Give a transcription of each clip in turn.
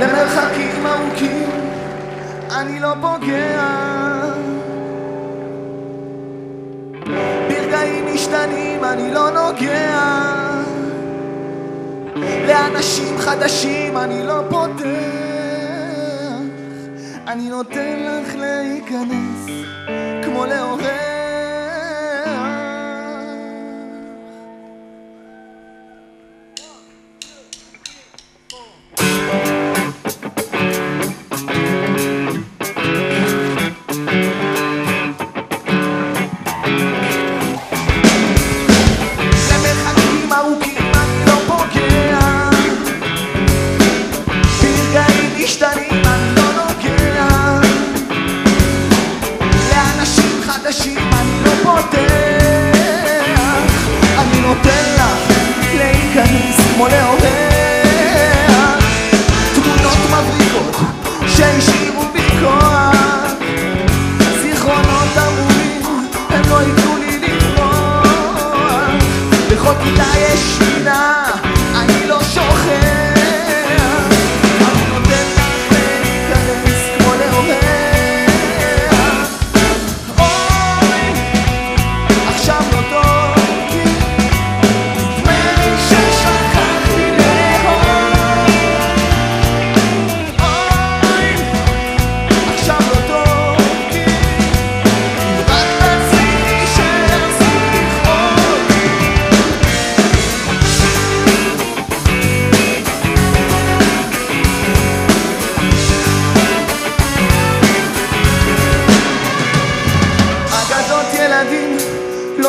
למרחקים ארוכים אני לא פוגע. ברגעים משתנים אני לא נוגע. לאנשים חדשים אני לא פותח. אני נותן לך להיכנס 大也是那。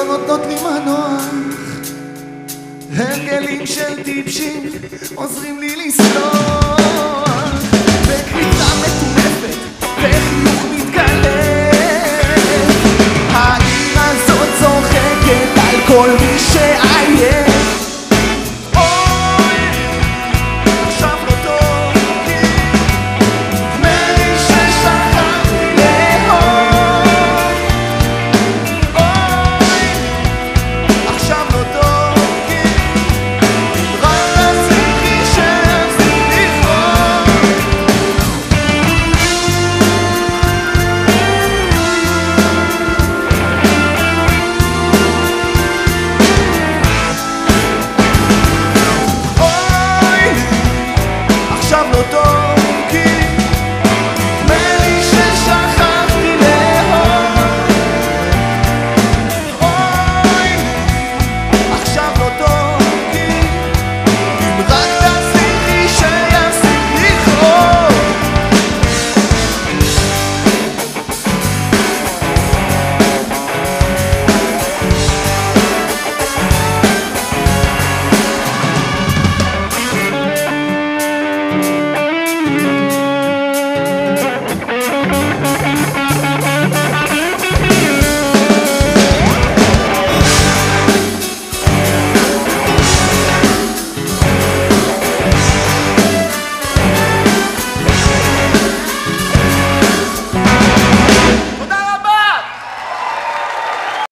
לא נותנות לי מנוח. הרגלים של טיפשים עוזרים לי לסלוח. בקריצה מטונפת וחיוך מתקלף העיר הזאת צוחקת על כל מי שעייף diablo todo.